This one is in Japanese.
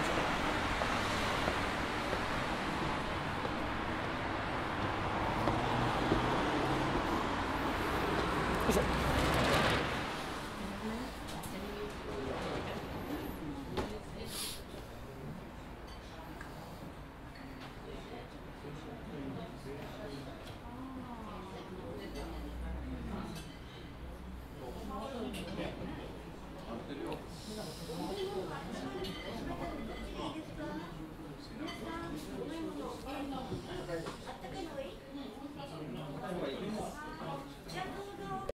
よいしょ